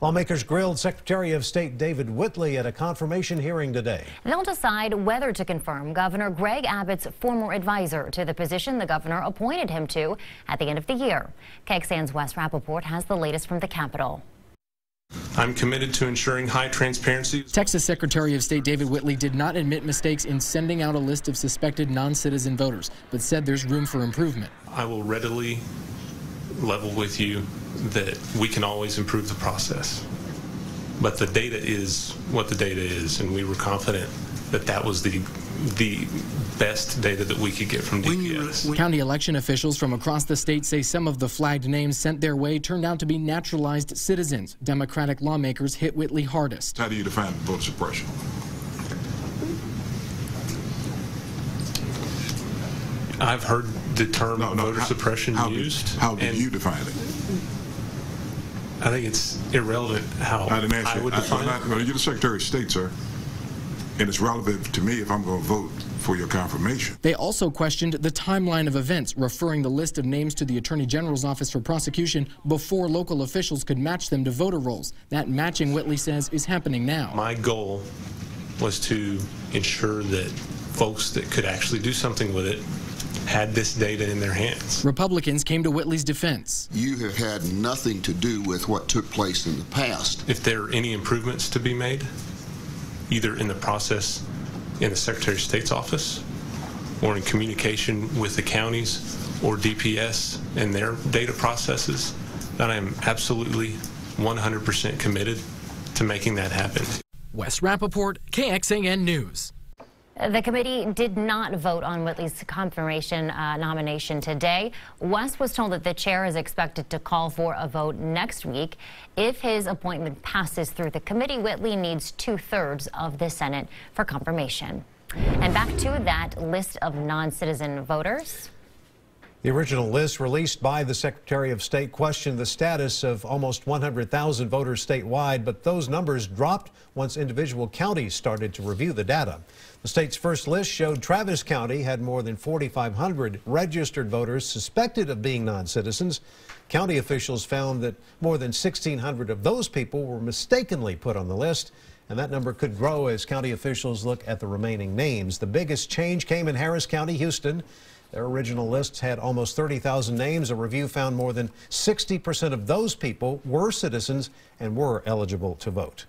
Lawmakers grilled Secretary of State David Whitley at a confirmation hearing today. They'll decide whether to confirm Governor Greg Abbott's former advisor to the position the governor appointed him to at the end of the year. KXAN's Wes Rappaport has the latest from the Capitol. I'm committed to ensuring high transparency. Texas Secretary of State David Whitley did not admit mistakes in sending out a list of suspected non-citizen voters, but said there's room for improvement. I will readily level with you that we can always improve the process. But the data is what the data is, and we were confident that that was the the best data that we could get from DPS. County election officials from across the state say some of the flagged names sent their way turned out to be naturalized citizens. Democratic lawmakers hit Whitley hardest. How do you define voter suppression? I've heard the term No, no, voter how- suppression how, used. How do and you define it? I think it's irrelevant how I didn't ask I you. would I- define I'm it. not- You're the Secretary of State, sir. And it's relevant to me if I'm going to vote for your confirmation. They also questioned the timeline of events, referring the list of names to the Attorney General's Office for Prosecution before local officials could match them to voter rolls. That matching, Whitley says, is happening now. My goal was to ensure that folks that could actually do something with it had this data in their hands. Republicans came to Whitley's defense. You have had nothing to do with what took place in the past. If there are any improvements to be made, either in the process in the Secretary of State's office or in communication with the counties or DPS and their data processes, then I am absolutely 100% committed to making that happen. Wes Rappaport, KXAN News. The committee did not vote on Whitley's confirmation uh, nomination today. Wes was told that the chair is expected to call for a vote next week. If his appointment passes through the committee, Whitley needs two thirds of the Senate for confirmation. And back to that list of non-citizen voters. The original list released by the Secretary of State questioned the status of almost 100,000 voters statewide, but those numbers dropped once individual counties started to review the data. The state's first list showed Travis County had more than 4,500 registered voters suspected of being non-citizens. County officials found that more than 1,600 of those people were mistakenly put on the list, and that number could grow as county officials look at the remaining names. The biggest change came in Harris County, Houston. Their original lists had almost 30,000 names. A review found more than 60% of those people were citizens and were eligible to vote.